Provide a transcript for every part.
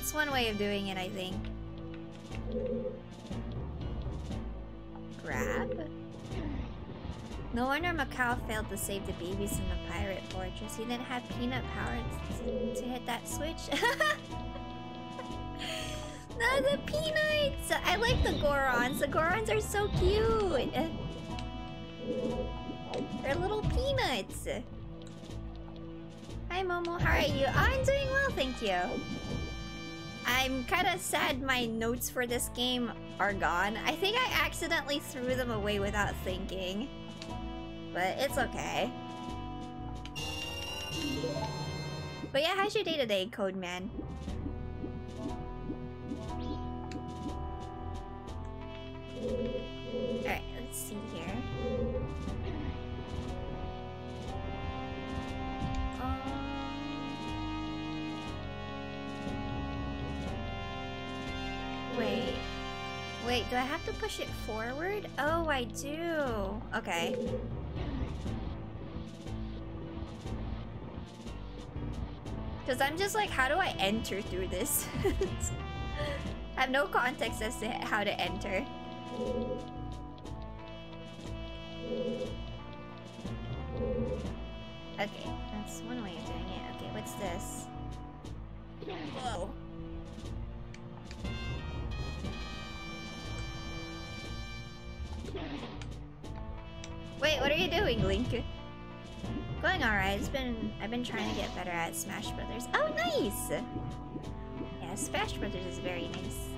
That's one way of doing it, I think. Grab? No wonder Mikau failed to save the babies in the pirate fortress. He didn't have peanut power to hit that switch. no, the peanuts! I like the Gorons. The Gorons are so cute. They're little peanuts. Hi Momo, how are you? Oh, I'm doing well, thank you. I'm kind of sad my notes for this game are gone. I think I accidentally threw them away without thinking. But it's okay. But yeah, how's your day today, Code Man? Wait, do I have to push it forward? Oh, I do. Okay. Because I'm just like, how do I enter through this? I have no context as to how to enter. Okay, that's one way of doing it. Okay, what's this? Whoa. Wait, what are you doing, Link? Going alright. It's been I've been trying to get better at Smash Brothers. Oh nice! Yeah, Smash Brothers is very nice.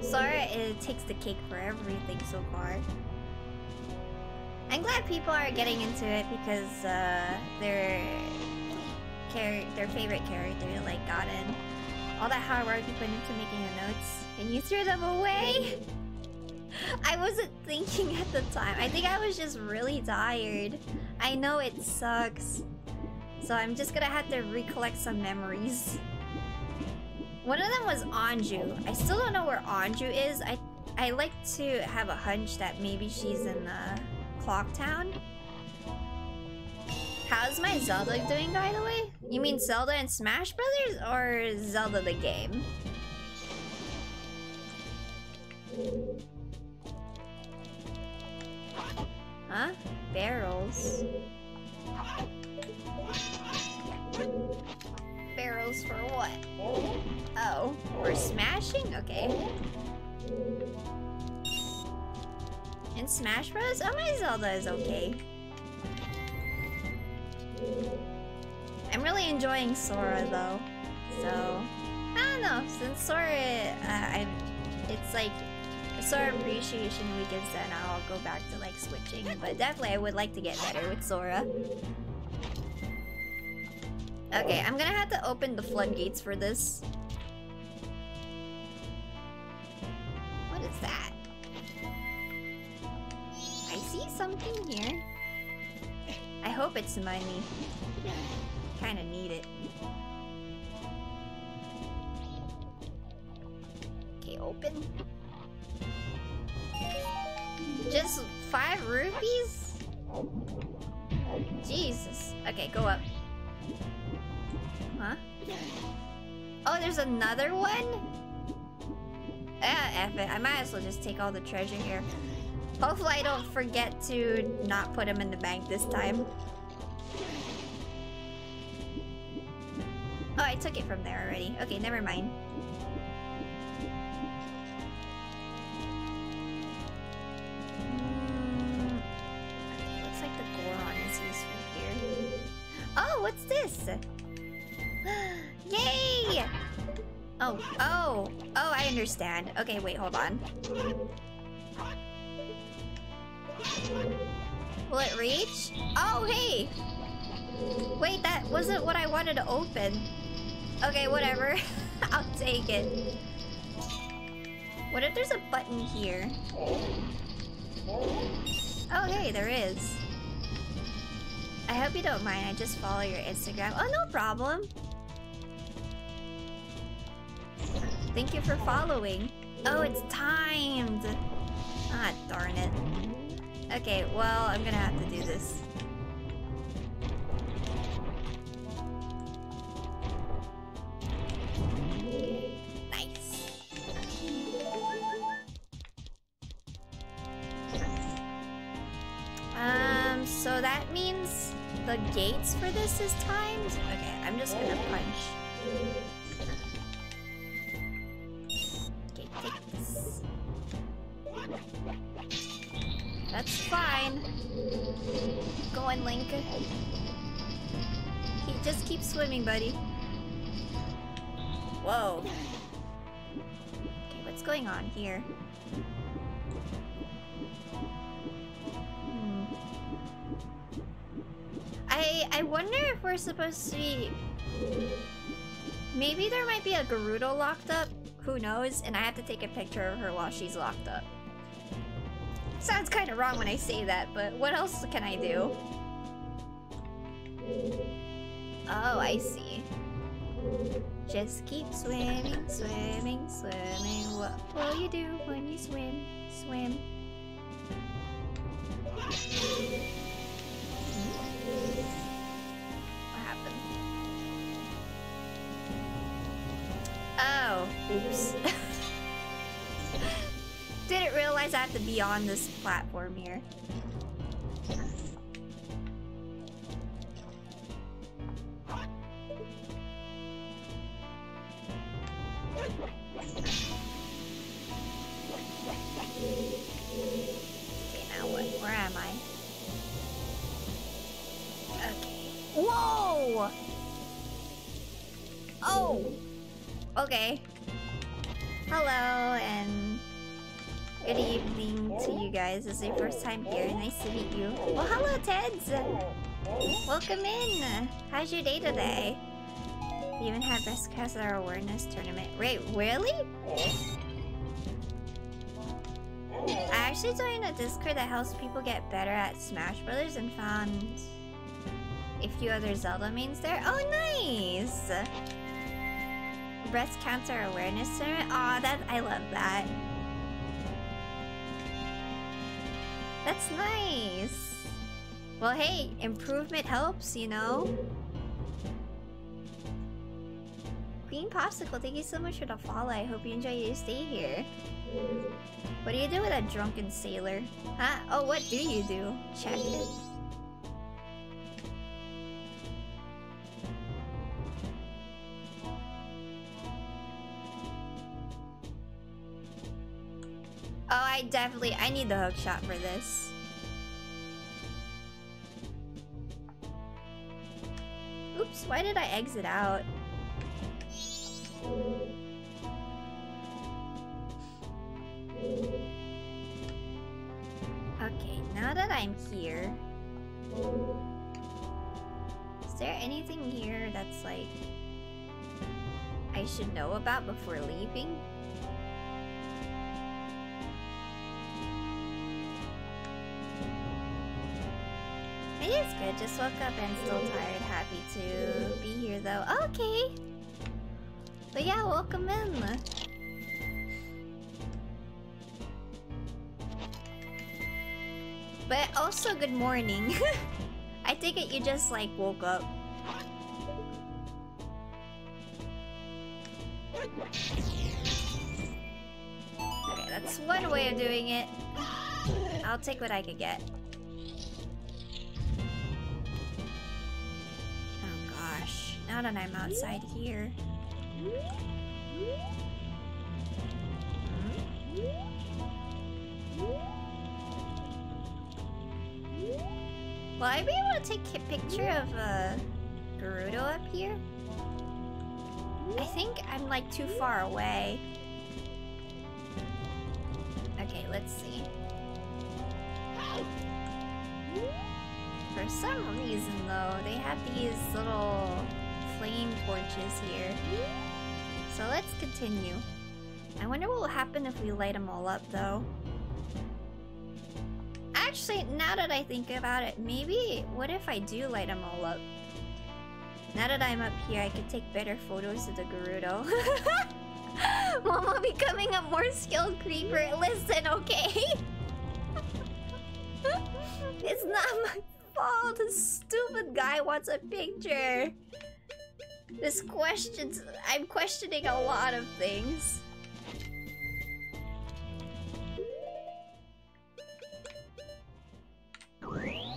Sora it takes the cake for everything so far. I'm glad people are getting into it because uh, their their favorite character like got in all that hard work you put into making the notes, and you threw them away? I wasn't thinking at the time. I think I was just really tired. I know it sucks. So I'm just gonna have to recollect some memories. One of them was Anju. I still don't know where Anju is. I I like to have a hunch that maybe she's in the Clock Town. How's my Zelda doing, by the way? You mean Zelda and Smash Brothers, or Zelda the game? Huh? Barrels. Barrels for what? Oh, for smashing? Okay. In Smash Bros? Oh, my Zelda is okay. I'm really enjoying Sora though, so I don't know. Since Sora, uh, I'm, it's like Sora Appreciation Weekend, then I'll go back to like switching. But definitely, I would like to get better with Sora. Okay, I'm gonna have to open the floodgates for this. What is that? I see something here. I hope it's money. Kinda need it. Okay, open. Just five rupees? Jesus. Okay, go up. Huh? Oh, there's another one? Ah, F it. I might as well just take all the treasure here. Hopefully I don't forget to not put him in the bank this time. Oh, I took it from there already. Okay, never mind. Mm, looks like the Goron is useful here. Oh, what's this? Yay! Oh, oh, oh, I understand. Okay, wait, hold on. Will it reach? Oh, hey! Wait, that wasn't what I wanted to open. Okay, whatever. I'll take it. What if there's a button here? Oh, hey, there is. I hope you don't mind. I just follow your Instagram. Oh, no problem. Thank you for following. Oh, it's timed. Ah, darn it. Okay, well, I'm gonna have to do this. Nice. Um, so that means the gates for this is timed? Okay, I'm just gonna punch. That's fine. Go on, Link. He just keep swimming, buddy. Whoa. Okay, what's going on here? Hmm. I I wonder if we're supposed to be. Maybe there might be a Gerudo locked up. Who knows? And I have to take a picture of her while she's locked up. Sounds kind of wrong when I say that, but what else can I do? Oh, I see. Just keep swimming, swimming, swimming. What will you do when you swim? Swim. What happened? Oh, oops. Realize I have to be on this platform here. Is your first time here. Nice to meet you. Well, hello, Teds! Welcome in! How's your day today? You even had Breast Cancer Awareness Tournament. Wait, really? I actually joined a Discord that helps people get better at Smash Brothers and found a few other Zelda mains there. Oh, nice! Breast Cancer Awareness Tournament. Aw, that I love that. That's nice. Well, hey, improvement helps, you know? Green Popsicle, thank you so much for the follow. I hope you enjoy your stay here. What do you do with a drunken sailor? Huh? Oh, what do you do? Check it. I definitely... I need the hook shot for this. Oops, why did I exit out? Okay, now that I'm here... Is there anything here that's like... I should know about before leaving? Just woke up and still tired. Happy to be here though. Okay! But yeah, welcome in! But also good morning. I take it you just like woke up. Okay, that's one way of doing it. I'll take what I could get. Now that I'm outside here. Will I be able to take a picture of a Gerudo up here? I think I'm like too far away. Okay, let's see. For some reason though, they have these little flame torches here. So let's continue. I wonder what will happen if we light them all up though. Actually, now that I think about it, maybe what if I do light them all up? Now that I'm up here, I could take better photos of the Gerudo. Momo becoming a more skilled creeper. Listen, okay? It's not my fault. This stupid guy wants a picture. This questions. I'm questioning a lot of things.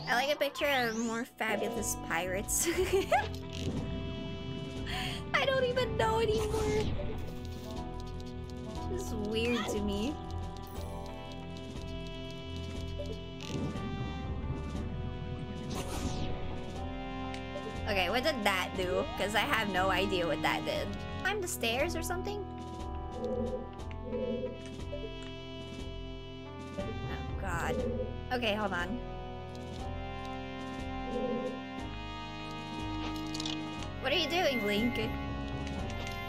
I like a picture of more fabulous pirates. I don't even know anymore. This is weird to me. Okay, what did that do? Because I have no idea what that did. Climb the stairs or something? Oh god. Okay, hold on. What are you doing, Link?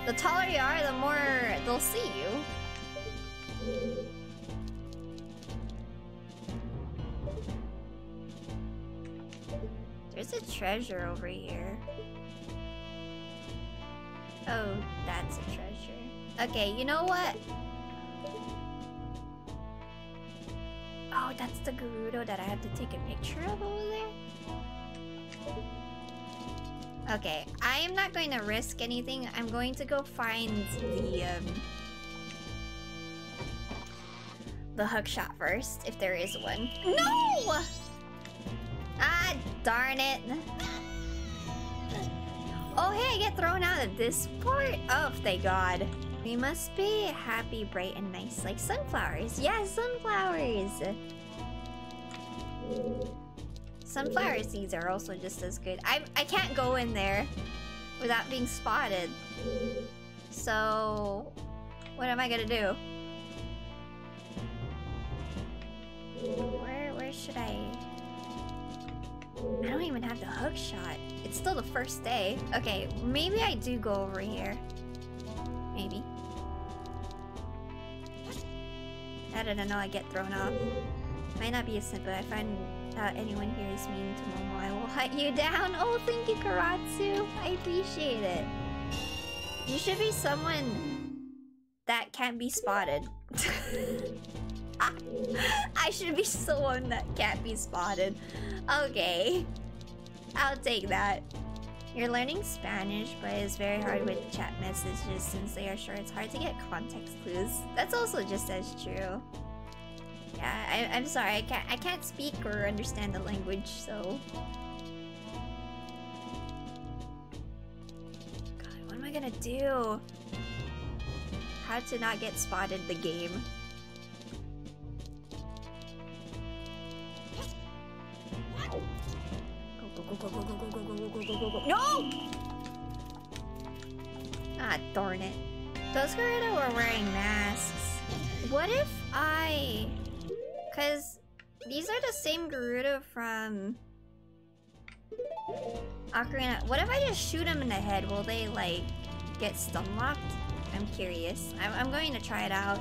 The taller you are, the more they'll see you. There's a treasure over here. Oh, that's a treasure. Okay, you know what? Oh, that's the Gerudo that I have to take a picture of over there? Okay, I am not going to risk anything. I'm going to go find the, um... The hook shot first, if there is one. No! Ah, darn it. Oh, hey, I get thrown out of this port. Oh, thank God. We must be happy, bright, and nice like sunflowers. Yeah, sunflowers! Sunflower seeds are also just as good. I, I can't go in there without being spotted. So, what am I gonna do? Where, where should I... I don't even have the hook shot. It's still the first day. Okay, maybe I do go over here. Maybe. I don't know, I get thrown off. Might not be a simple. I find uh, anyone here is mean to Momo, I will hunt you down. Oh, thank you, Karatsu. I appreciate it. You should be someone that can't be spotted. I should be someone that can't be spotted. Okay. I'll take that. You're learning Spanish, but it's very hard with chat messages since they are short. It's hard to get context clues. That's also just as true. Yeah, I, I'm sorry. I can't. I can't speak or understand the language, so. God, what am I gonna do? How to not get spotted the game. Go go go go go go go go go go go go No! Ah, darn it. Those Gerudo were wearing masks. What if I... Because these are the same Gerudo from... Ocarina. What if I just shoot them in the head? Will they, like, get stun locked? I'm curious. I'm, I'm going to try it out.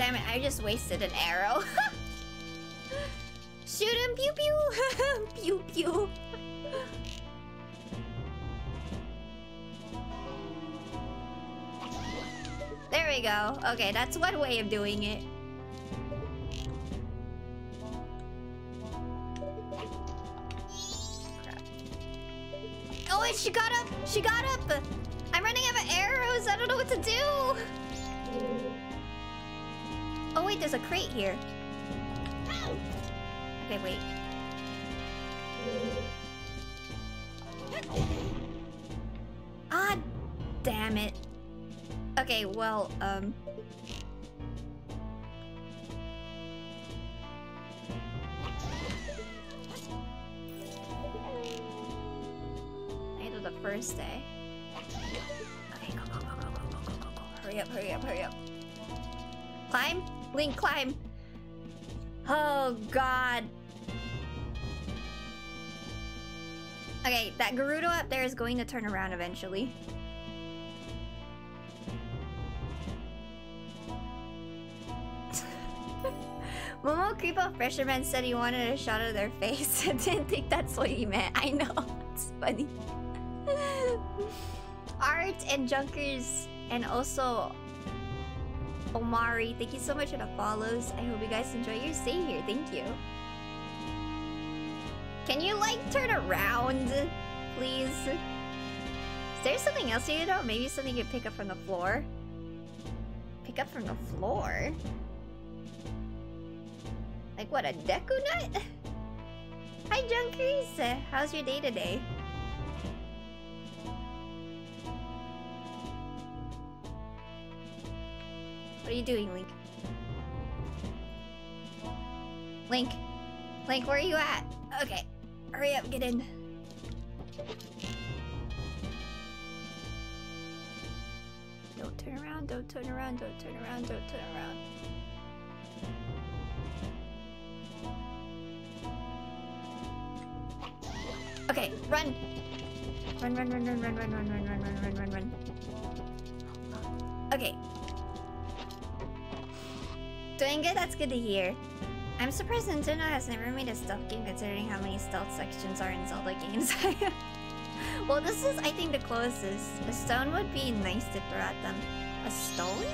Damn it, I just wasted an arrow. Shoot him, pew pew! pew pew. There we go. Okay, that's one way of doing it. Oh, she got up! She got up! I'm running out of arrows! I don't know what to do! Wait, there's a crate here. Okay, wait. Ah, damn it. Okay, well, um... Link, climb! Oh, God. Okay, that Gerudo up there is going to turn around eventually. Momo Creepo Fisherman said he wanted a shot of their face. I didn't think that's what he meant. I know. It's funny. Art and Junkers and also Omari, thank you so much for the follows. I hope you guys enjoy your stay here. Thank you. Can you like turn around, please? Is there something else you know? Maybe something you can pick up from the floor? Pick up from the floor? Like what, a Deku Nut? Hi Junkers! How's your day today? What are you doing, Link? Link? Link, where are you at? Okay. Hurry up, get in. Don't turn around, don't turn around, don't turn around, don't turn around. Okay, run! Run, run, run, run, run, run, run, run, run, run, run, run, run. Okay. Doing good, that's good to hear. I'm surprised Nintendo has never made a stealth game considering how many stealth sections are in Zelda games. well, this is, I think, the closest. A stone would be nice to throw at them. A stone?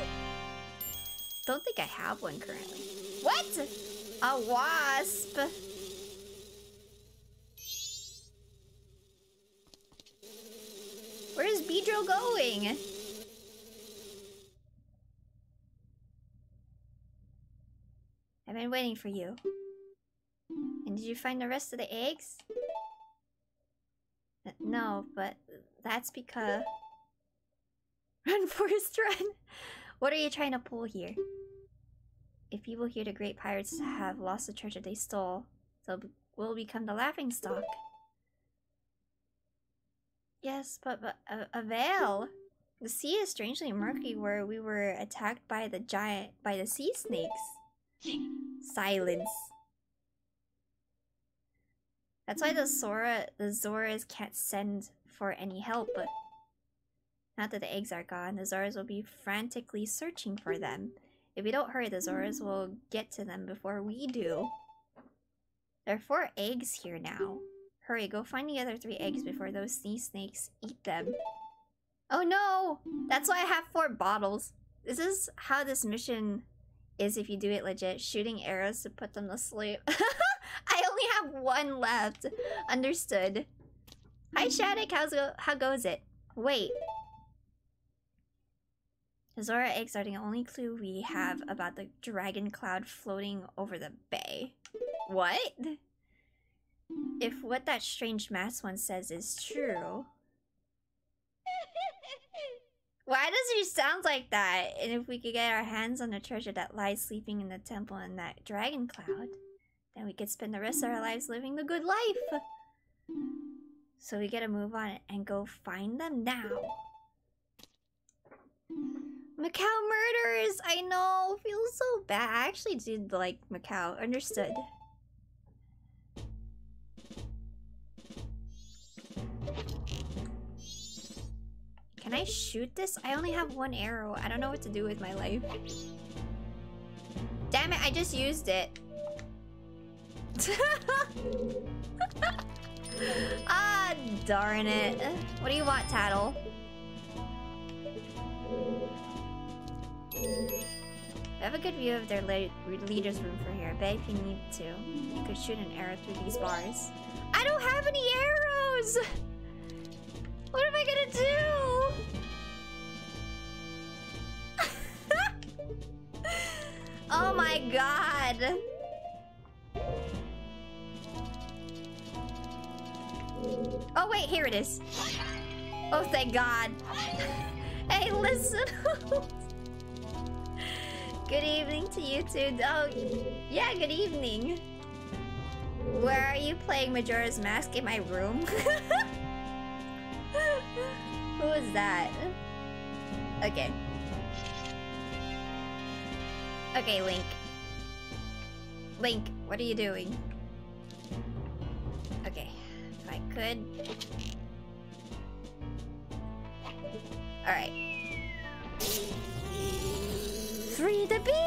Don't think I have one currently. What? A wasp? Where is Beedrill going? I've been waiting for you. And did you find the rest of the eggs? No, but that's because... Run, Forrest, run! What are you trying to pull here? If people hear the great pirates have lost the treasure they stole, they'll will become the laughing stock. Yes, but, but a, a veil. The sea is strangely murky where we were attacked by the giant by the sea snakes. Silence. That's why the Zora the Zoras can't send for any help, but now that the eggs are gone, the Zoras will be frantically searching for them. If we don't hurry, the Zoras will get to them before we do. There are four eggs here now. Hurry, go find the other three eggs before those sea snakes eat them. Oh no! That's why I have four bottles. This is how this mission is if you do it legit. Shooting arrows to put them to sleep. I only have one left. Understood. Hi Shattuck, how's go how goes it? Wait. The Zora eggs are the only clue we have about the dragon cloud floating over the bay. What? If what that strange mass one says is true... Why does he sound like that? And if we could get our hands on the treasure that lies sleeping in the temple in that dragon cloud, then we could spend the rest of our lives living the good life. So we gotta move on and go find them now. Mikau murders! I know! Feels so bad. I actually did like Mikau. Understood. Can I shoot this? I only have one arrow. I don't know what to do with my life. Damn it, I just used it. ah, darn it. What do you want, Tatl? We have a good view of their le leader's room from here. I bet if you need to, you could shoot an arrow through these bars. I don't have any arrows! What am I gonna do? oh my god. Oh wait, here it is. Oh, thank god. hey, listen. good evening to you too. Oh, yeah, good evening. Where are you playing Majora's Mask in my room? Who is that? Okay. Okay, Link. Link, what are you doing? Okay, if I could... Alright. Free the bees!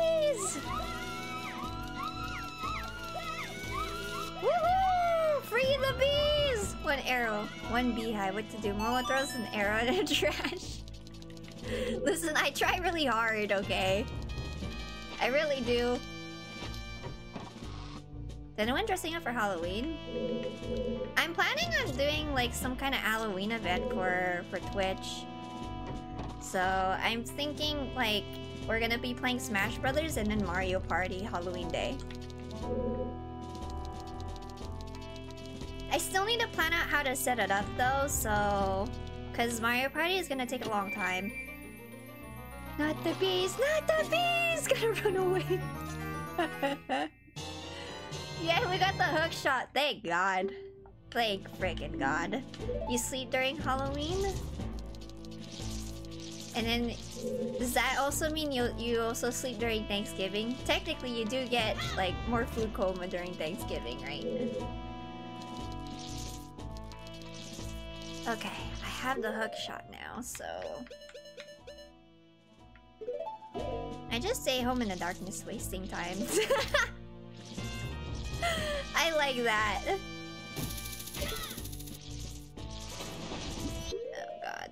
One arrow, one beehive. What to do? Momo throws an arrow in the trash. Listen, I try really hard, okay? I really do. Is anyone dressing up for Halloween? I'm planning on doing like some kind of Halloween event for for Twitch. So I'm thinking like we're gonna be playing Smash Brothers and then Mario Party Halloween Day. Still need to plan out how to set it up though, so... Because Mario Party is gonna take a long time. Not the bees! Not the bees! Gotta run away! yeah, we got the hook shot. Thank God. Thank freaking God. You sleep during Halloween? And then, does that also mean you you also sleep during Thanksgiving? Technically, you do get like more food coma during Thanksgiving, right? Okay, I have the hook shot now, so... I just stay home in the darkness wasting time. I like that. Oh god.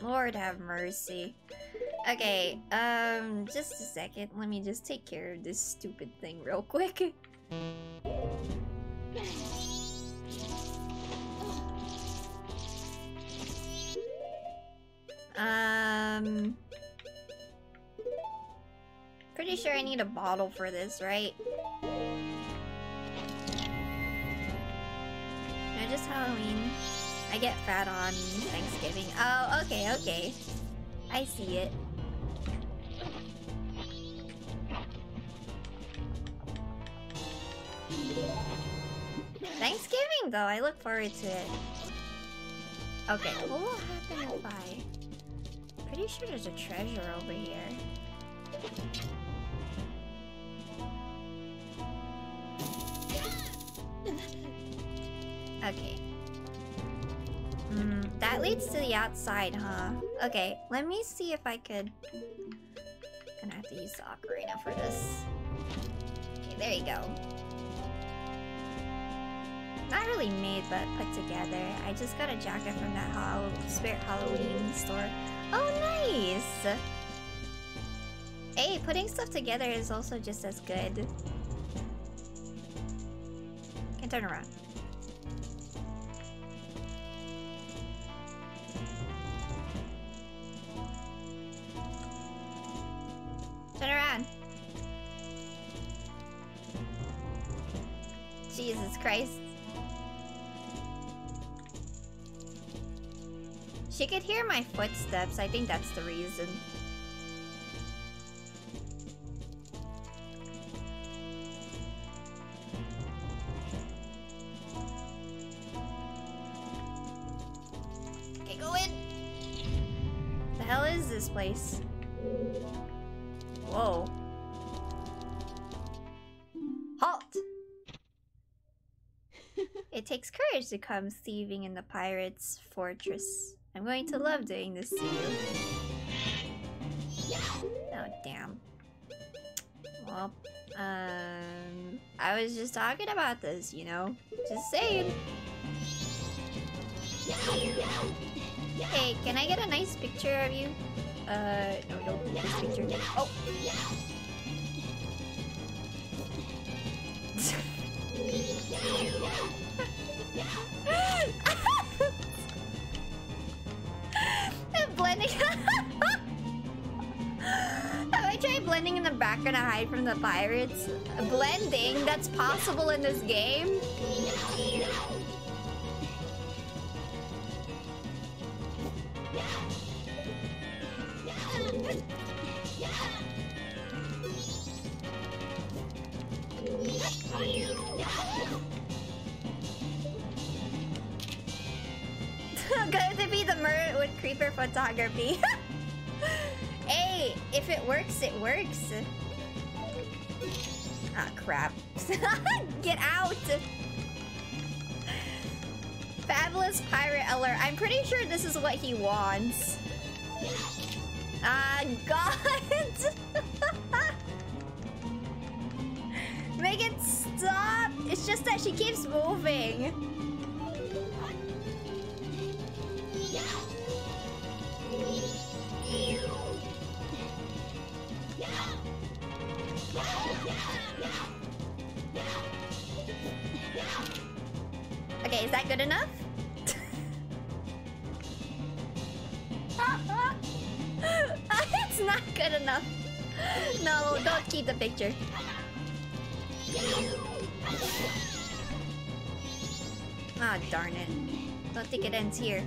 Lord have mercy. Okay, um, just a second. Let me just take care of this stupid thing real quick. Um... Pretty sure I need a bottle for this, right? No, just Halloween. I get fat on Thanksgiving. Oh, okay, okay. I see it. Thanksgiving, though. I look forward to it. Okay, what will happen if I... Pretty sure there's a treasure over here. Okay. Mm, that leads to the outside, huh? Okay, let me see if I could... I'm Gonna have to use the ocarina for this. Okay, there you go. Not really made, but put together. I just got a jacket from that Hall Spirit Halloween store. Oh, nice! Hey, putting stuff together is also just as good. Can turn around. Turn around. Jesus Christ. She could hear my footsteps. I think that's the reason. Okay, go in. The hell is this place? Whoa. Halt! it takes courage to come thieving in the pirate's fortress. I'm going to love doing this to you. Oh, damn. Well, um... I was just talking about this, you know? Just saying. Hey, can I get a nice picture of you? Uh, no, don't get this picture. Oh! Have I tried blending in the background to hide from the pirates? Blending? That's possible in this game? Photography. hey, if it works, it works. Ah, crap. Get out! Fabulous pirate alert. I'm pretty sure this is what he wants. Ah, God! Make it stop! It's just that she keeps moving. Okay, is that good enough? it's not good enough. No, don't keep the picture. Ah, oh, darn it. Don't think it ends here.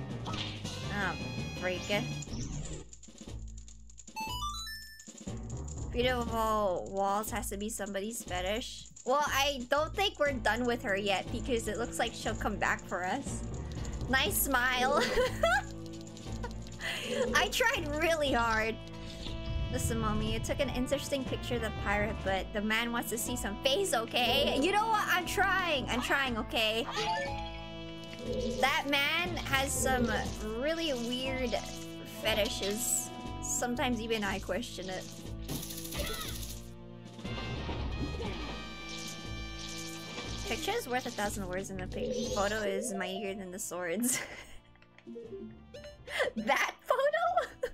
Ah, oh, break it. Beautiful walls has to be somebody's fetish. Well, I don't think we're done with her yet because it looks like she'll come back for us. Nice smile. I tried really hard. Listen, mommy, you took an interesting picture of the pirate, but the man wants to see some face, okay? You know what? I'm trying. I'm trying, okay? That man has some really weird fetishes. Sometimes even I question it. Picture is worth a thousand words and the photo is mightier than the swords. that photo?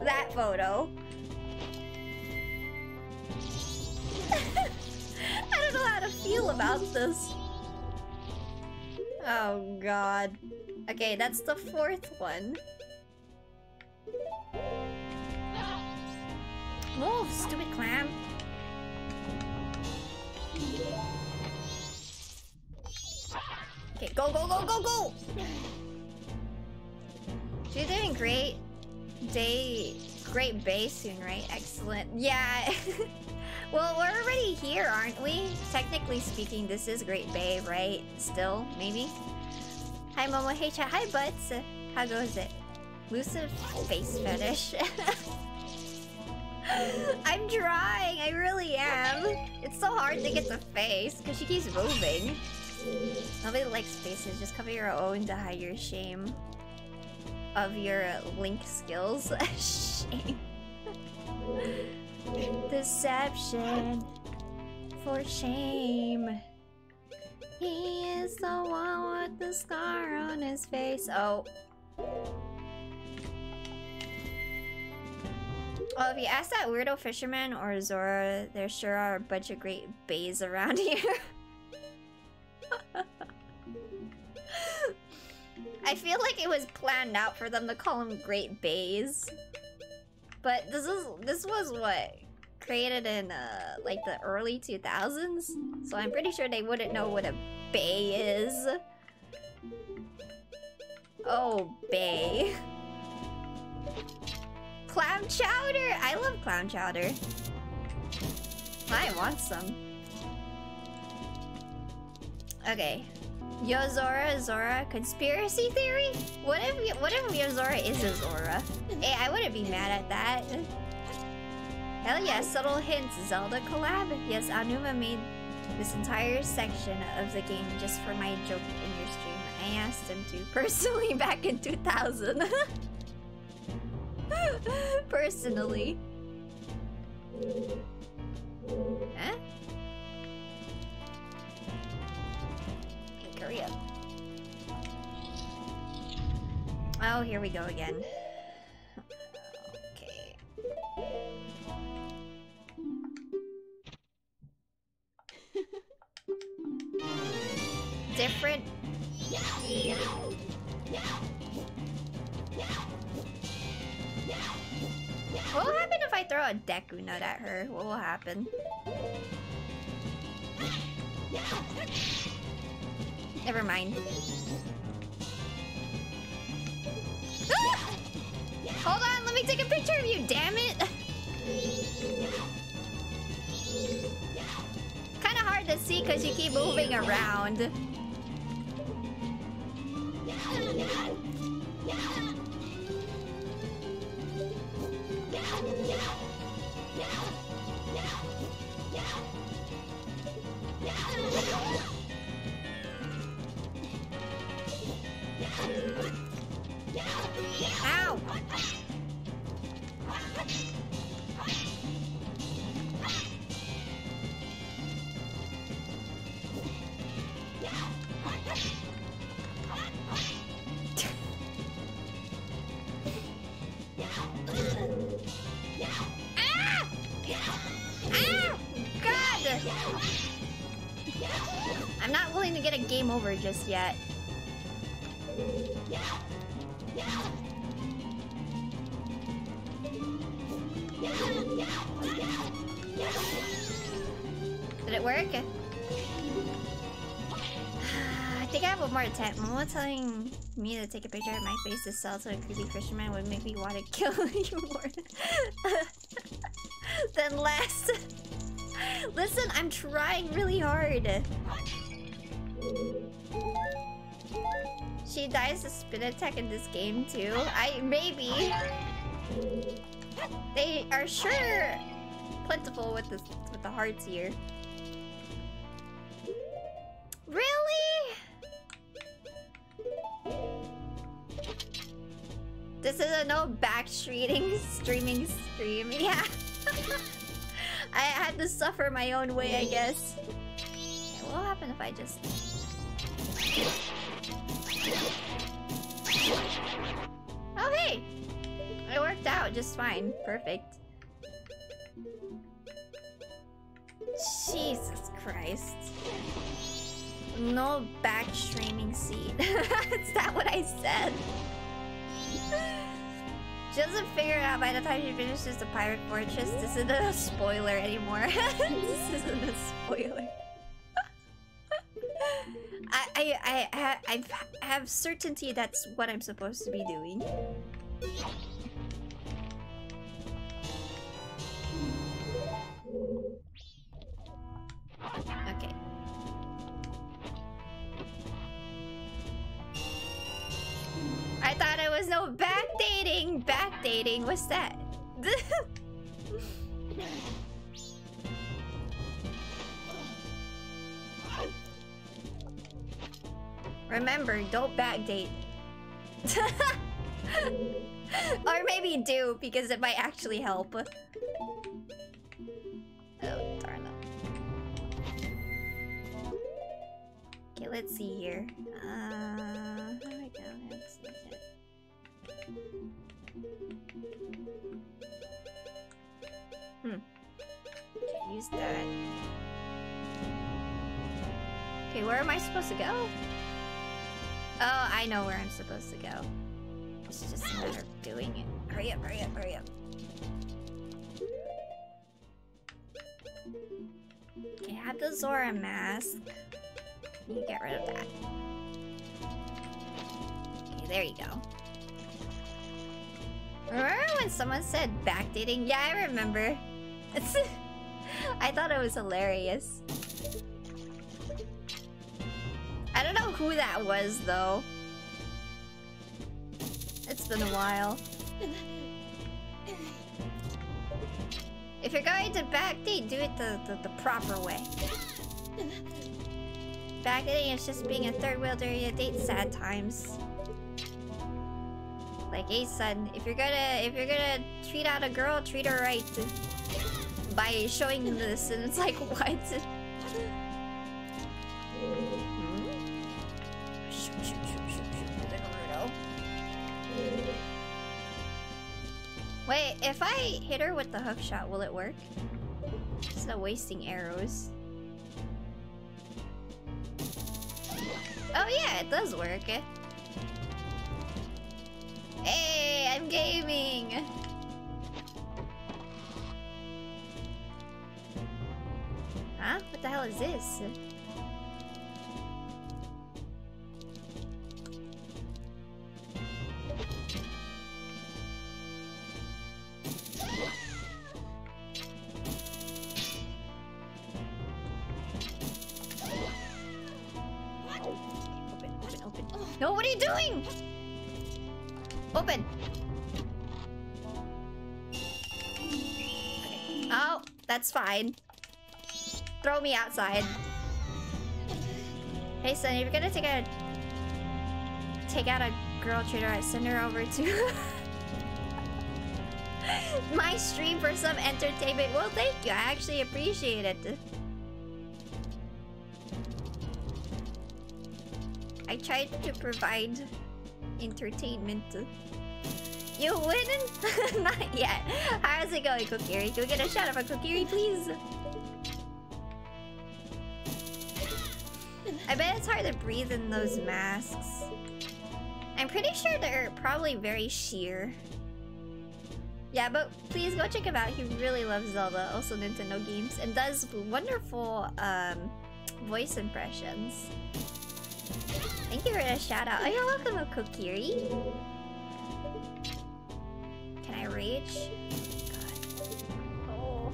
that photo. I don't know how to feel about this. Oh god. Okay, that's the fourth one. Move, stupid clam. Okay, go, go, go, go, go! She's doing great. Day, great base soon, right? Excellent. Yeah. well, we're already here, aren't we? Technically speaking, this is Great Bay, right? Still, maybe? Hi, Momo. Hey, chat. Hi, Butts. How goes it? Lucid face fetish. I'm trying, I really am. It's so hard to get the face, because she keeps moving. Nobody likes faces, just cover your own to hide your shame. Of your link skills. shame. Deception. For shame. He is the one with the scar on his face. Oh. Well, if you ask that weirdo fisherman or Zora, there sure are a bunch of great bays around here. I feel like it was planned out for them to call him Great Bays. But this is this was what created in uh, like the early 2000s, so I'm pretty sure they wouldn't know what a bay is. Oh, bay. Clam chowder! I love clam chowder. I want some. Okay. Yo Zora, Zora, conspiracy theory? What if what if Yozora is a Zora? Hey, I wouldn't be mad at that. Hell yeah, subtle hints, Zelda collab. Yes, Aonuma made this entire section of the game just for my joke in your stream. I asked him to personally back in 2000. Personally. Huh? Korea. Oh, here we go again. Okay. Different What will happen if I throw a Deku Nut at her? What will happen? Never mind. Ah! Hold on, let me take a picture of you, damn it! Kinda hard to see because you keep moving around. Ah! Ah! I'm not willing to get a game over just yet. Attempt. Momo telling me to take a picture of my face to sell to a creepy Christian man would make me want to kill you more than less. Listen, I'm trying really hard. She dies to spin attack in this game too. I maybe. They are sure plentiful with the with the hearts here. This is a no backstreeting streaming stream. Yeah. I had to suffer my own way, I guess. Okay, what will happen if I just... Oh, hey! It worked out just fine. Perfect. Jesus Christ. No back streaming seat. Is that what I said? She doesn't figure out by the time she finishes the Pirate Fortress. This isn't a spoiler anymore. this isn't a spoiler. I, I, I, I, I have certainty that's what I'm supposed to be doing. Was no backdating. Backdating, what's that? Remember, don't backdate. or maybe do, because it might actually help. Oh, darn it. Okay, let's see here. Uh, Hmm. Use that. Okay, where am I supposed to go? Oh, I know where I'm supposed to go. It's just a matter of doing it. Hurry up, hurry up, hurry up. Okay, have the Zora mask. You get rid of that. Okay, there you go. Remember when someone said backdating? Yeah, I remember. I thought it was hilarious. I don't know who that was, though. It's been a while. If you're going to backdate, do it the, the, the proper way. Backdating is just being a third wheel during a date sad times. Like Ace said, if you're gonna if you're gonna treat out a girl, treat her right. By showing this, and it's like, what? Hmm? Wait, if I hit her with the hook shot, will it work? Instead of wasting arrows. Oh yeah, it does work. Hey, I'm gaming! Huh? What the hell is this? Fine. Throw me outside. Hey, son, you're gonna take a take out a girl trader, I send her over to my stream for some entertainment. Well, thank you. I actually appreciate it. I tried to provide entertainment. You wouldn't? Not yet. How's it going, Kokiri? Can we get a shout out for Kokiri, please? I bet it's hard to breathe in those masks. I'm pretty sure they're probably very sheer. Yeah, but please go check him out. He really loves Zelda, also Nintendo games, and does wonderful um, voice impressions. Thank you for the shout out. Oh, you're welcome, Kokiri. Oh.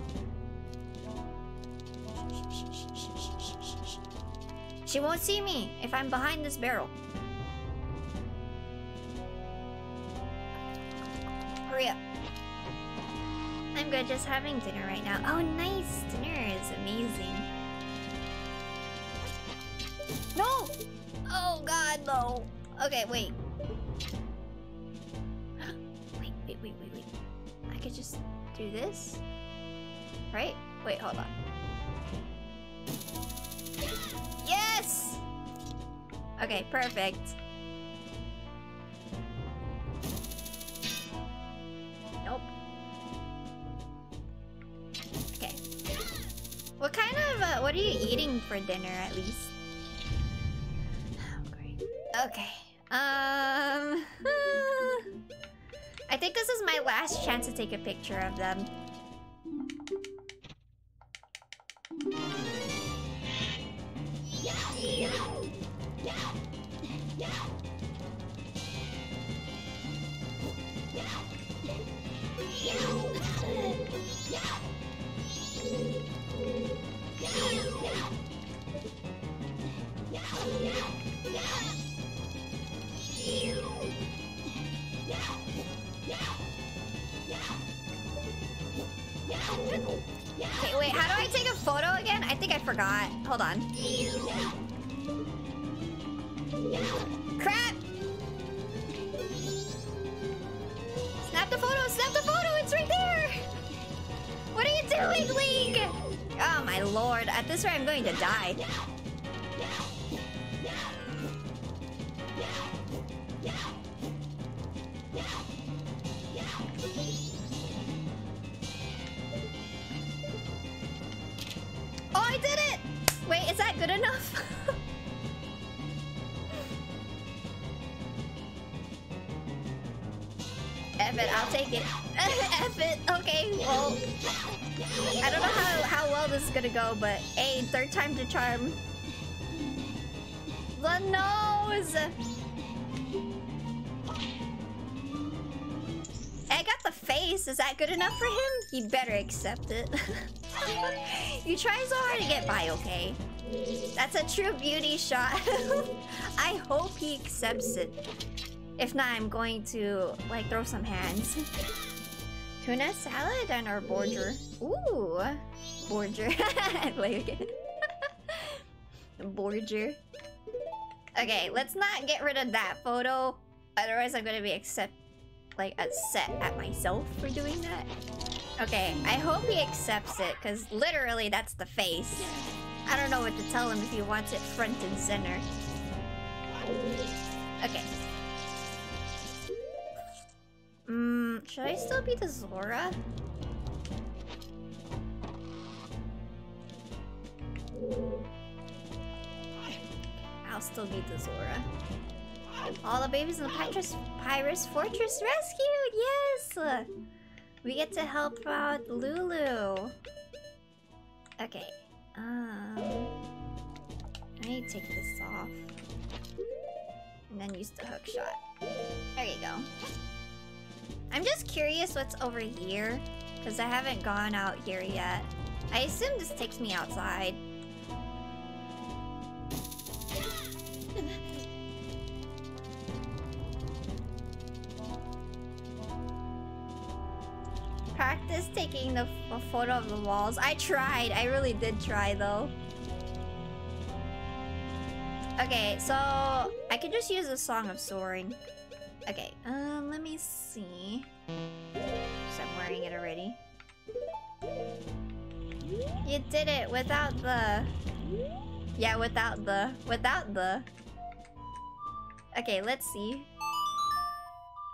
She won't see me if I'm behind this barrel. Hurry up. I'm good just having dinner right now. Oh, nice. Dinner is amazing. No! Oh god, no. Okay, wait. wait, wait, wait, wait, could just do this? Right? Wait, hold on. Yes! Okay, perfect. Nope. Okay. What kind of, uh, what are you eating for dinner at least? Oh, great. Okay. Take a picture of them. F it, I'll take it. F it, okay, well... I don't know how, how well this is gonna go, but hey, third time to charm. The nose! I got the face. Is that good enough for him? He better accept it. you try so hard to get by, okay? That's a true beauty shot. I hope he accepts it. If not, I'm going to, like, throw some hands. Tuna salad and our border. Ooh. Border. Wait again. border. Okay, let's not get rid of that photo. Otherwise, I'm gonna be accept like upset at myself for doing that. Okay, I hope he accepts it, because literally that's the face. I don't know what to tell him if he wants it front and center. Okay. Mm, should I still be the Zora? I'll still be the Zora. All the babies in the Pyrus, Pyrus Fortress rescued! Yes! We get to help out Lulu. Okay. Um, I need to take this off. And then use the hook shot. There you go. I'm just curious what's over here. Because I haven't gone out here yet. I assume this takes me outside. Practice taking the photo of the walls. I tried. I really did try though. Okay, so I could just use a song of soaring. Okay, um, let me see. So I'm wearing it already. You did it without the... Yeah, without the... Without the... Okay, let's see.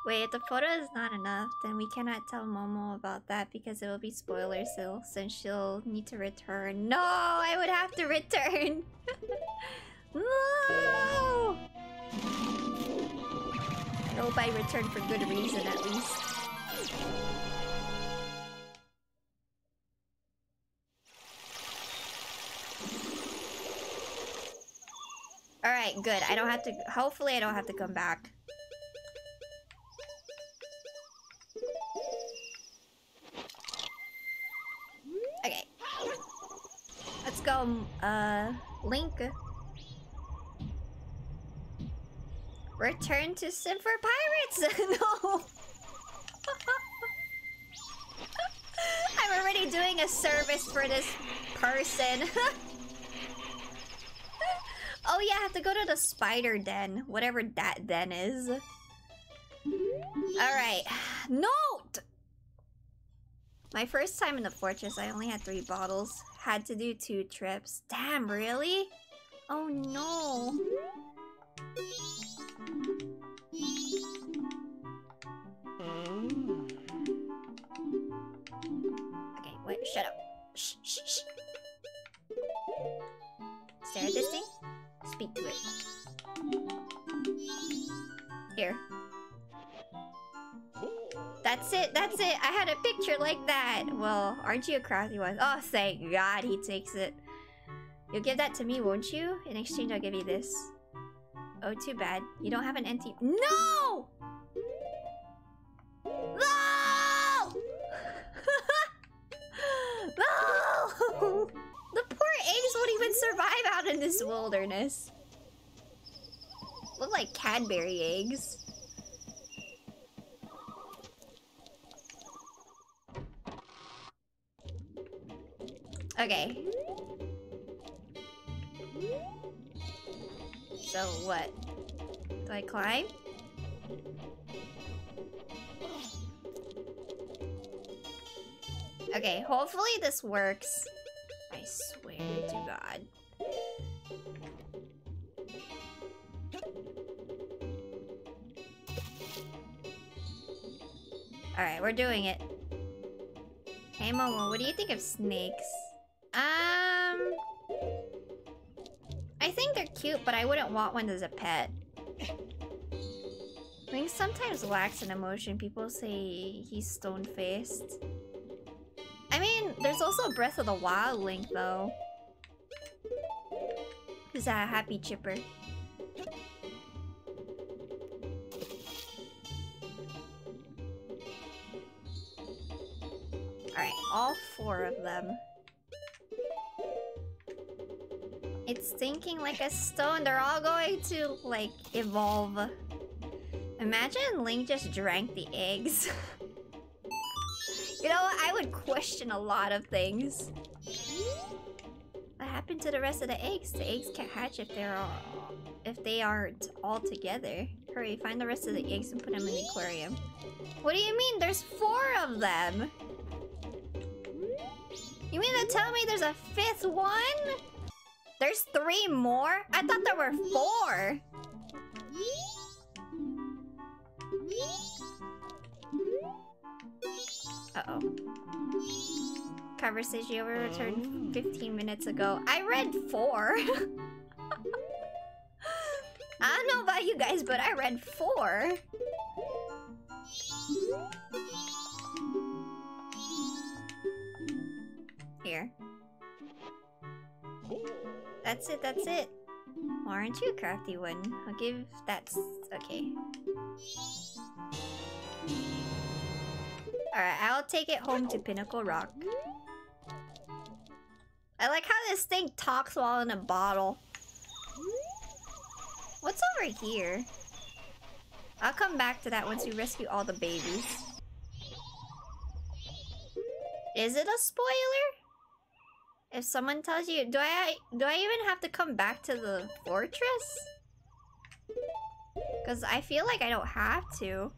Wait, if the photo is not enough, then we cannot tell Momo about that because it will be spoilers since she'll need to return. No, I would have to return. No! Hope I return for good reason at least. Alright, good. I don't have to- hopefully I don't have to come back. Okay. Let's go, uh, Link. Return to Sim for Pirates! no! I'm already doing a service for this person. oh yeah, I have to go to the spider den. Whatever that den is. Alright. Note! My first time in the fortress, I only had three bottles. Had to do two trips. Damn, really? Oh no. Shut up. Shh, shh, shh. Stare at this thing. Speak to it. Here. That's it, that's it. I had a picture like that. Well, aren't you a crafty one? Oh, thank God he takes it. You'll give that to me, won't you? In exchange, I'll give you this. Oh, too bad. You don't have an empty- No! No! In this wilderness. Look like Cadbury eggs. Okay. So what? Do I climb? Okay, hopefully this works. I swear Alright, we're doing it. Hey Momo, what do you think of snakes? Um... I think they're cute, but I wouldn't want one as a pet. Link sometimes lacks an emotion. People say he's stone-faced. I mean, there's also Breath of the Wild Link, though. Who's a happy chipper. Four of them. It's thinking like a stone. They're all going to, like, evolve. Imagine Link just drank the eggs. you know? I would question a lot of things. What happened to the rest of the eggs? The eggs can't hatch if they're all, if they aren't all together. Hurry, find the rest of the eggs and put them in the aquarium. What do you mean? There's four of them! You mean to tell me there's a fifth one? There's three more? I thought there were four! Uh-oh. Conversation over returned 15 minutes ago. I read four! I don't know about you guys, but I read four! That's it, that's it. Why aren't you a crafty one? I'll give that's okay. Alright, I'll take it home to Pinnacle Rock. I like how this thing talks while in a bottle. What's over here? I'll come back to that once we rescue all the babies. Is it a spoiler? If someone tells you, do I do I even have to come back to the fortress? Because I feel like I don't have to.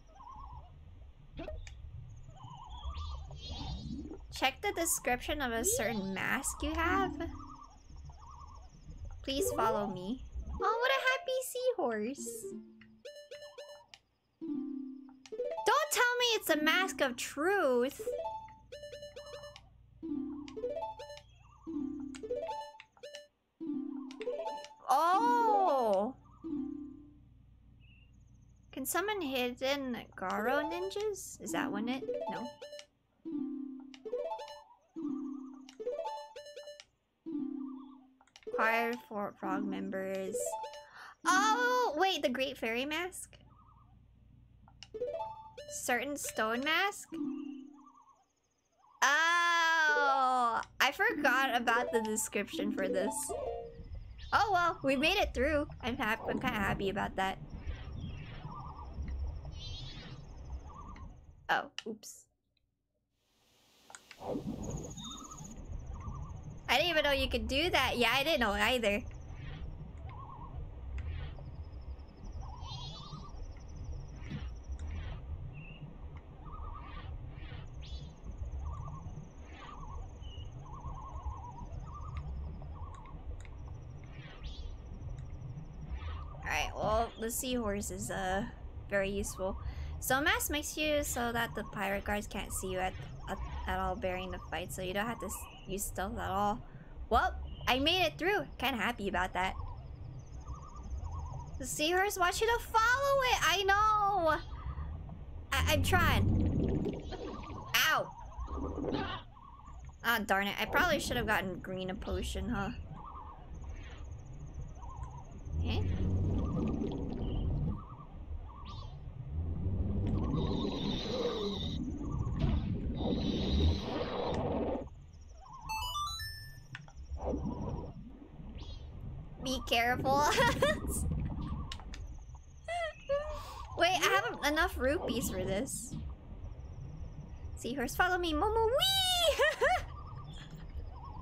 Check the description of a certain mask you have. Please follow me. Oh, what a happy seahorse. Don't tell me it's a mask of truth. Oh! Can someone hidden Garo ninjas? Is that one it? No. Required for frog members. Oh, wait, the Great Fairy Mask? Certain stone mask? Oh, I forgot about the description for this. Oh well, we made it through. I'm happy. I'm kind of happy about that. Oh, oops. I didn't even know you could do that. Yeah, I didn't know either. Alright, well, the seahorse is uh very useful. So mask makes you so that the pirate guards can't see you at, at, at all bearing the fight, so you don't have to use stealth at all. Well, I made it through. Kinda happy about that. The seahorse wants you to follow it! I know! I I'm trying. Ow! Ah, oh, darn it. I probably should have gotten green a potion, huh? Okay. Careful. Wait, I have enough rupees for this. Seahorse, follow me, Momo. Wee!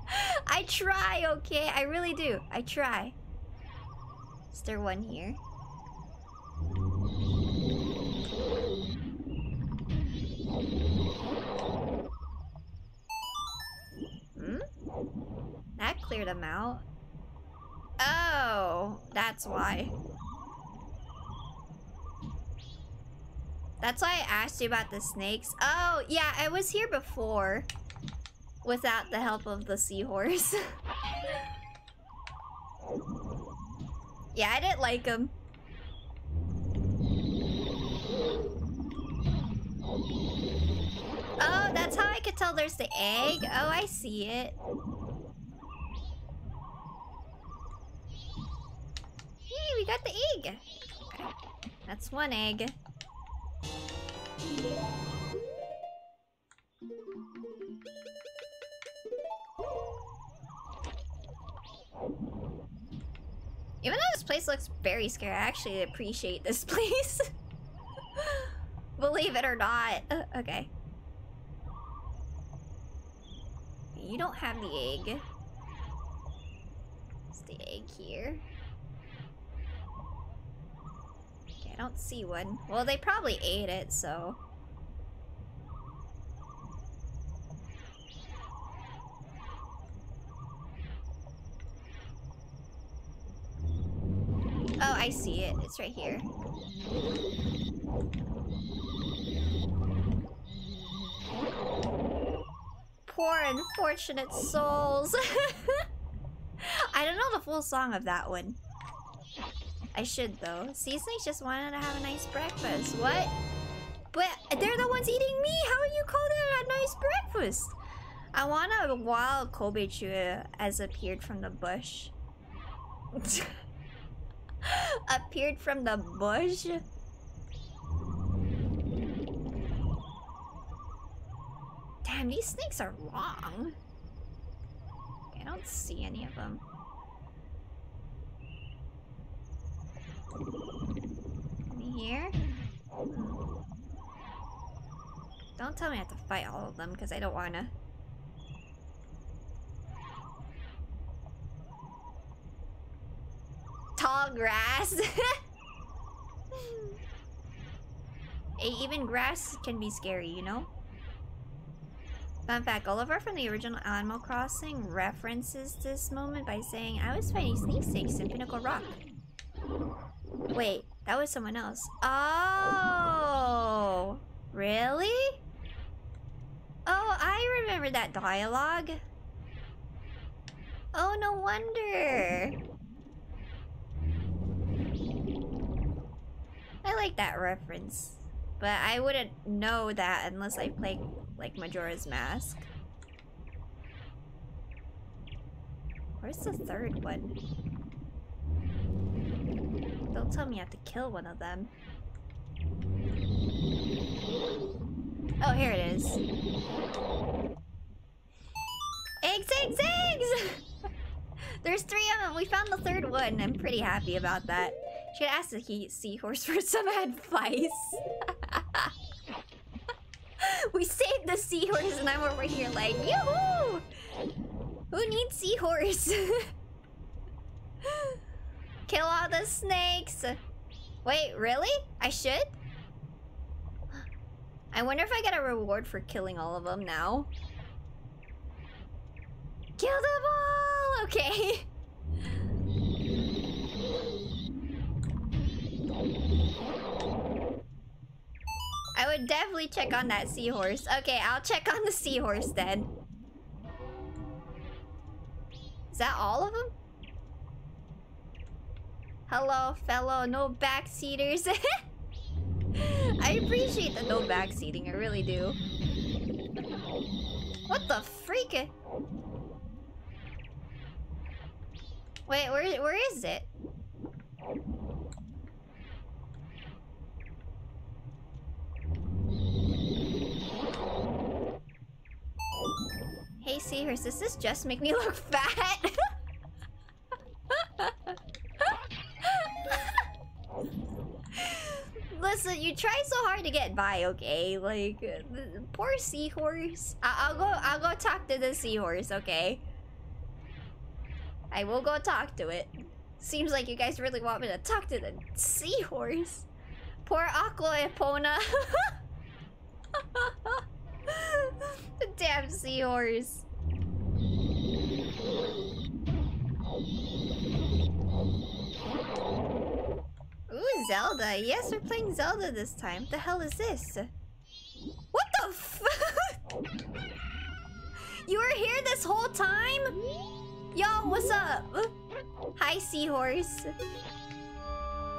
I try, okay? I really do. I try. Is there one here? Hmm? That cleared them out. Oh, that's why. That's why I asked you about the snakes. Oh, yeah, I was here before. Without the help of the seahorse. yeah, I didn't like him. Oh, that's how I could tell there's the egg? Oh, I see it. Yay, got the egg! That's one egg. Even though this place looks very scary, I actually appreciate this place. Believe it or not. Uh, okay. You don't have the egg. It's the egg here. Okay, I don't see one. Well, they probably ate it, so... Oh, I see it. It's right here. Poor unfortunate souls. I don't know the full song of that one. I should though. Sea snakes just wanted to have a nice breakfast. What? But they're the ones eating me. How you calling that a nice breakfast? I want a wild Kobe chew as appeared from the bush. appeared from the bush? Damn, these snakes are long. I don't see any of them. Here? Don't tell me I have to fight all of them, because I don't wanna. Tall grass! even grass can be scary, you know? Fun fact, Oliver from the original Animal Crossing references this moment by saying, I was fighting snake snakes in Pinnacle Rock. Wait, that was someone else. Oh! Really? Oh, I remember that dialogue. Oh, no wonder. I like that reference. But I wouldn't know that unless I played like Majora's Mask. Where's the third one? Don't tell me I have to kill one of them. Oh, here it is. Eggs, eggs, eggs! There's three of them. We found the third one. I'm pretty happy about that. Should ask the seahorse for some advice. we saved the seahorse and I'm over here like, yoo-hoo! Who needs seahorse? Kill all the snakes. Wait, really? I should? I wonder if I get a reward for killing all of them now. Kill them all! Okay. I would definitely check on that seahorse. Okay, I'll check on the seahorse then. Is that all of them? Hello, fellow no backseaters. I appreciate the no backseating, I really do. What the freak? Wait, where where is it? Hey Seahorse, does this just make me look fat? You try so hard to get by, okay? Like, poor seahorse. I will go. I'll go talk to the seahorse, okay? I will go talk to it. Seems like you guys really want me to talk to the seahorse. Poor Aqua Epona. the damn seahorse. Zelda. Yes, we're playing Zelda this time. The hell is this? What the f- You were here this whole time? Yo, what's up? Hi, Seahorse.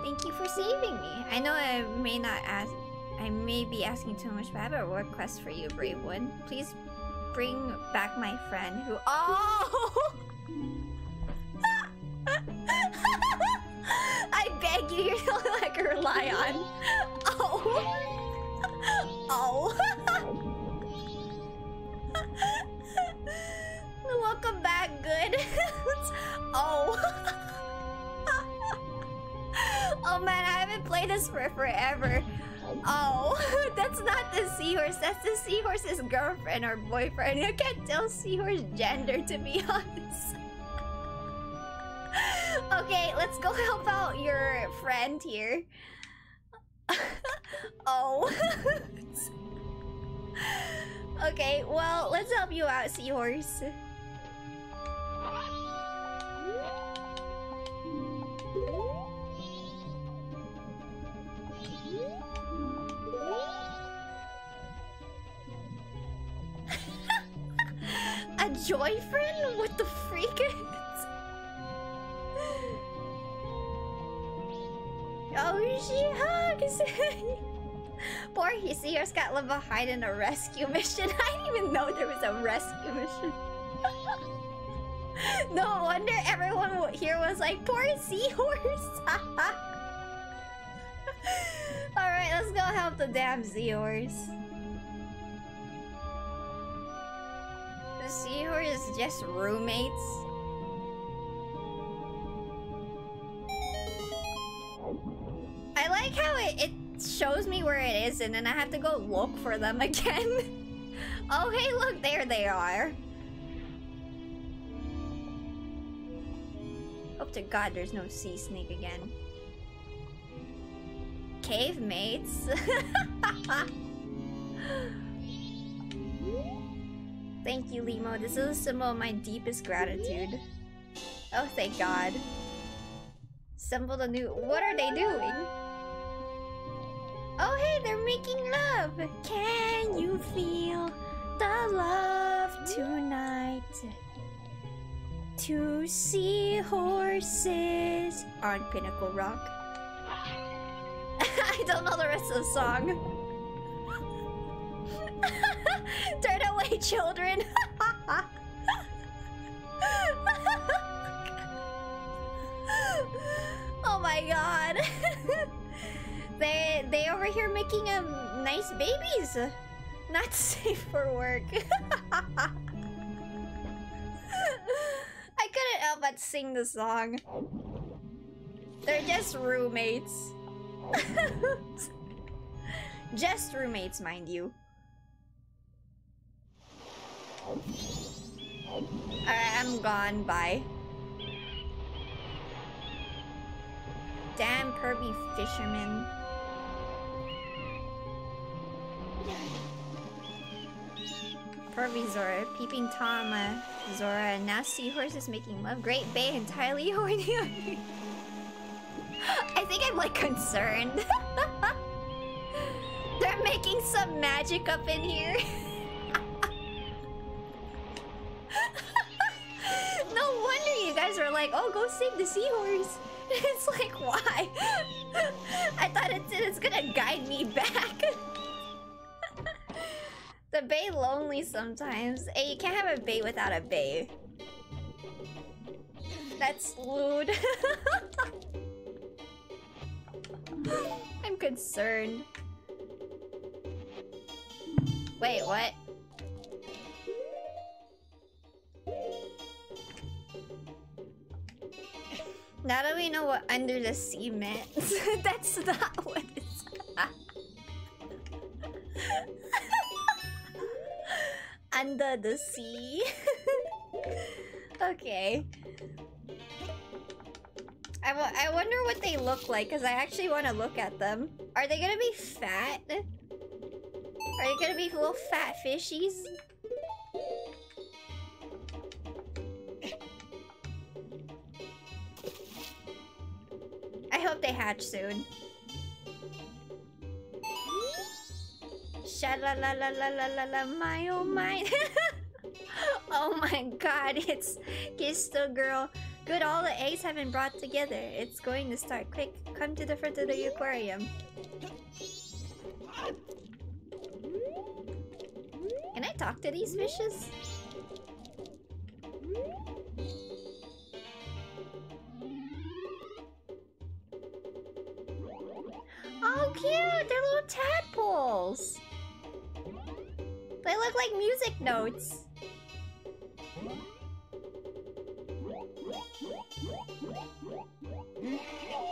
Thank you for saving me. I know I may not ask... I may be asking too much, but I have a request for you, Brave One. Please bring back my friend who... Oh! Beg you, one I rely on. Oh. Oh. Welcome back, good. oh. oh man, I haven't played this for forever. Oh, that's not the seahorse. That's the seahorse's girlfriend or boyfriend. I can't tell seahorse gender, to be honest. Okay, let's go help out your friend here. oh. okay, well, let's help you out, Seahorse. A joyfriend? What the freak? Oh, she hugs! Poor Hisios got left behind in a rescue mission. I didn't even know there was a rescue mission. no wonder everyone here was like, poor seahorse! Alright, let's go help the damn seahorse. The seahorse is just roommates. Shows me where it is and then I have to go look for them again. oh, hey, look, there they are. Hope to God there's no sea snake again. Cave mates. Thank you, Limo. This is a symbol of my deepest gratitude. Oh, thank God. Symbol the new- What are they doing? Oh, hey, they're making love. Can you feel the love tonight? Two seahorses on Pinnacle Rock. I don't know the rest of the song. Turn away, children. oh my god. They they over here making um nice babies. Not safe for work. I couldn't help but sing the song. They're just roommates. just roommates, mind you. Alright, I'm gone. Bye. Damn Kirby fisherman. Pervy Zora, Peeping Tom, uh, Zora, and now Seahorse is making love. Great Bay entirely horny. I think I'm like concerned. They're making some magic up in here. no wonder you guys are like, oh, go save the seahorse. It's like, why? I thought it's, it's gonna guide me back. Bay lonely sometimes. Hey, you can't have a bay without a bay. That's lewd. I'm concerned. Wait, what? Now that we know what under the sea meant, that's not what under the sea. okay. I, I wonder what they look like because I actually want to look at them. Are they gonna be fat? Are they gonna be little fat fishies? I hope they hatch soon. Sha la la la la la la la my oh my. oh my god, it's Gisto girl. Good, all the eggs have been brought together. It's going to start. Quick, come to the front of the aquarium. Can I talk to these fishes? Oh, cute! They're little tadpoles! They look like music notes.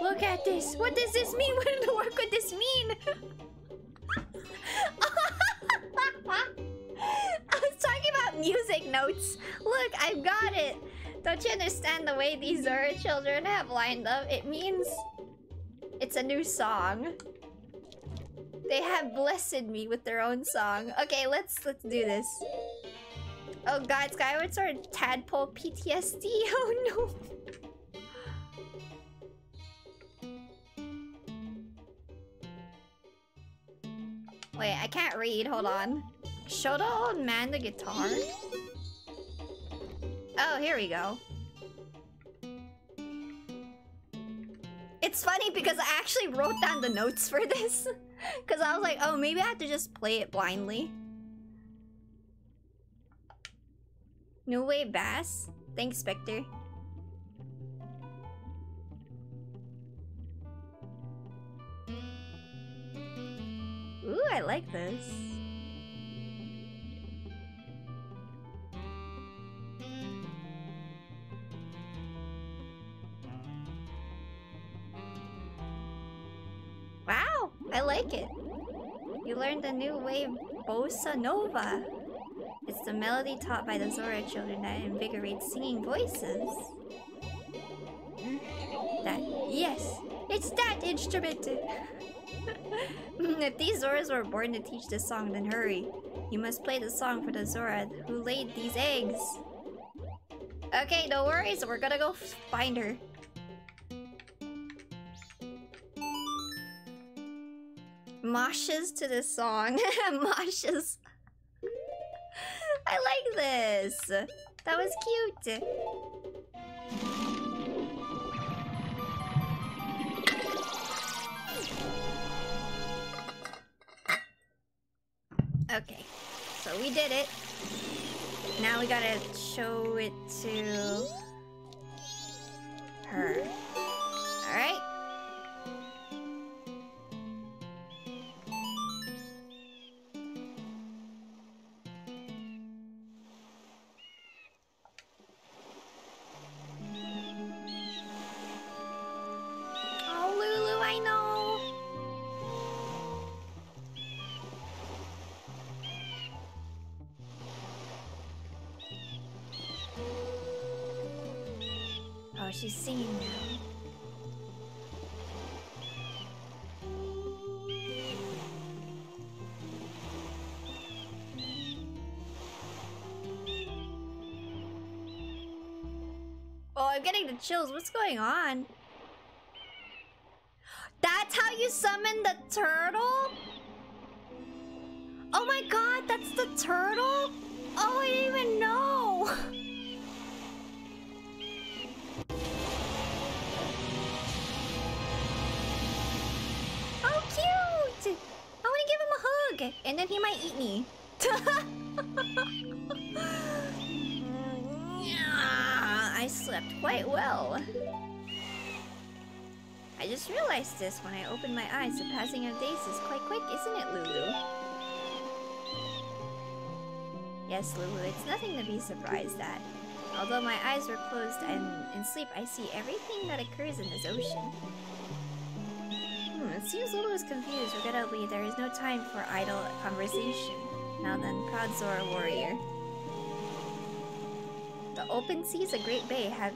Look at this. What does this mean? What in the world could this mean? I was talking about music notes. Look, I've got it. Don't you understand the way these Zora children have lined up? It means it's a new song. They have blessed me with their own song. Okay, let's let's do this. Oh god, Skyward Sword tadpole PTSD. Oh no. Wait, I can't read. Hold on. Show the old man the guitar? Oh, here we go. It's funny because I actually wrote down the notes for this. Because I was like, oh, maybe I have to just play it blindly. No Way Bass? Thanks, Spectre. Ooh, I like this. I like it. You learned a new wave bossa nova. It's the melody taught by the Zora children that invigorates singing voices. That, yes, it's that instrument! if these Zoras were born to teach this song, then hurry. You must play the song for the Zora who laid these eggs. Okay, no worries. We're gonna go find her. moshes to this song. moshes. I like this. That was cute. Okay, so we did it. Now we gotta show it to her. Alright. Chills. What's going on? That's how you summon the turtle? Oh my god, that's the turtle? Oh, I didn't even know. Oh, cute! I want to give him a hug, and then he might eat me. slept quite well. I just realized this when I opened my eyes. The passing of days is quite quick, isn't it, Lulu? Yes, Lulu, it's nothing to be surprised at. Although my eyes were closed and in sleep, I see everything that occurs in this ocean. Hmm, it seems Lulu is confused. Regrettably, there is no time for idle conversation. Now then, proud Zora warrior. Open seas of Great Bay have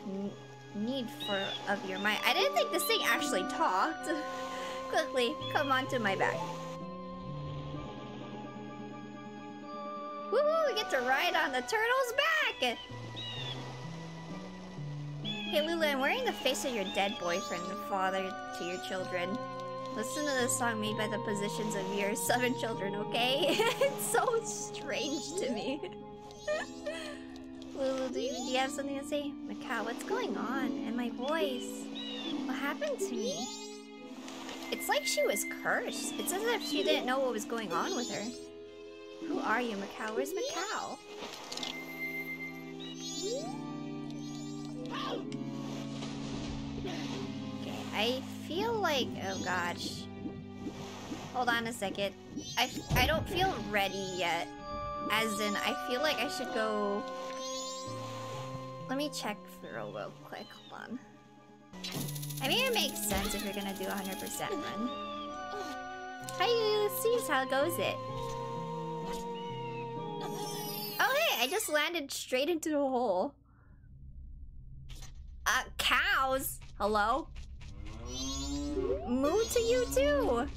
need for of your mind. I didn't think this thing actually talked. Quickly, come onto my back. Woo! We get to ride on the turtle's back. Hey Lulu, I'm wearing the face of your dead boyfriend, the father to your children. Listen to the song made by the positions of your seven children, okay? it's so strange to me. Lulu, do you, do you have something to say? Mikau, what's going on? And my voice? What happened to me? It's like she was cursed. It's as if she didn't know what was going on with her. Who are you, Mikau? Where's Mikau? Okay, I feel like... Oh gosh. Hold on a second. I, I don't feel ready yet. As in, I feel like I should go... Let me check through a real quick. Hold on. I mean, it makes sense if you're gonna do 100% run. Hi. See how goes it? Oh, hey, I just landed straight into the hole. Uh, cows? Hello? Moo to you too!